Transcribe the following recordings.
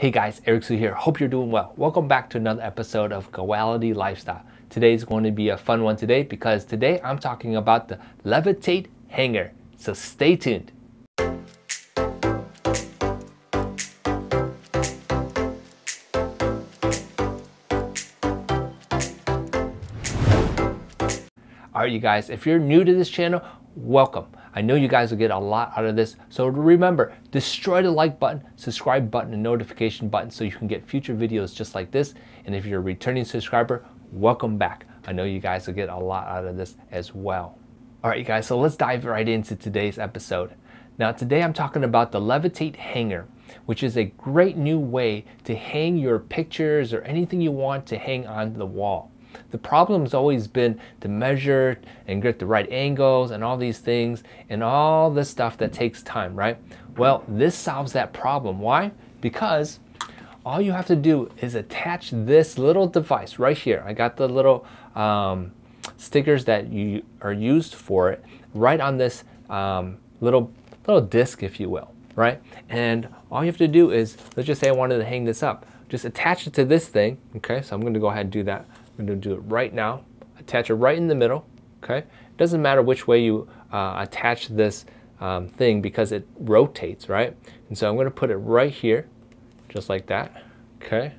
Hey guys, Eric Su here. Hope you're doing well. Welcome back to another episode of Goality Lifestyle. Today is going to be a fun one today because today I'm talking about the Levitate hanger. So stay tuned. All right, you guys, if you're new to this channel, welcome. I know you guys will get a lot out of this. So remember, destroy the like button, subscribe button, and notification button so you can get future videos just like this. And if you're a returning subscriber, welcome back. I know you guys will get a lot out of this as well. All right, you guys, so let's dive right into today's episode. Now, today I'm talking about the Levitate hanger, which is a great new way to hang your pictures or anything you want to hang on the wall. The problem's always been to measure and get the right angles and all these things and all this stuff that takes time, right? Well, this solves that problem. Why? Because all you have to do is attach this little device right here. I got the little um, stickers that you are used for it right on this um, little little disc, if you will, right? And all you have to do is, let's just say I wanted to hang this up. Just attach it to this thing, okay? So I'm going to go ahead and do that. I'm going to do it right now. Attach it right in the middle. Okay. It doesn't matter which way you uh, attach this um, thing because it rotates, right? And so I'm going to put it right here, just like that. Okay.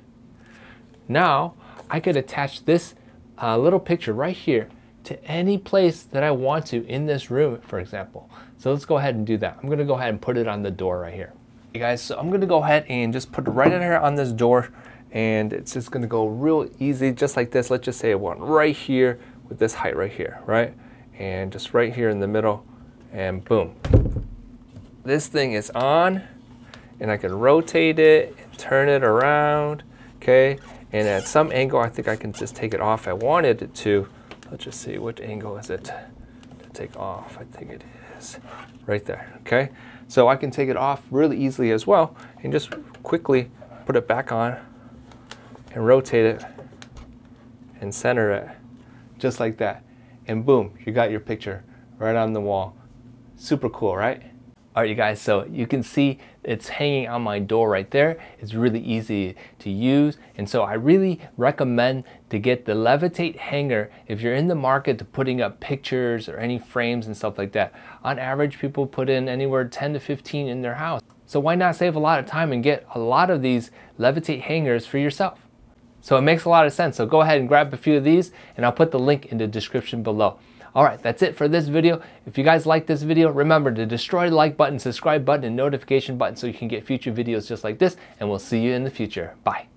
Now I could attach this uh, little picture right here to any place that I want to in this room, for example. So let's go ahead and do that. I'm to go ahead and put it on the door right here. Guys, so I'm to go ahead and just put it right in here on this door and it's just gonna go real easy just like this. Let's just say I want right here with this height right here right? And just right here in the middle and boom. This thing is on and I can rotate it and turn it around okay? And at some angle I think I can just take it off. I wanted it to. Let's just see what angle is it to take off. I think it is right there okay? So I can take it off really easily as well and just quickly put it back on and rotate it and center it just like that. And boom, you got your picture right on the wall. Super cool, right? All right, you guys, so you can see it's hanging on my door right there. It's really easy to use. And so I really recommend to get the Levitate hanger if you're in the market to putting up pictures or any frames and stuff like that. On average, people put in anywhere 10 to 15 in their house. So why not save a lot of time and get a lot of these Levitate hangers for yourself? So it makes a lot of sense. So go ahead and grab a few of these and I'll put the link in the description below. All right, that's it for this video. If you guys like this video, remember to destroy the like button, subscribe button, and notification button so you can get future videos just like this, and we'll see you in the future. Bye.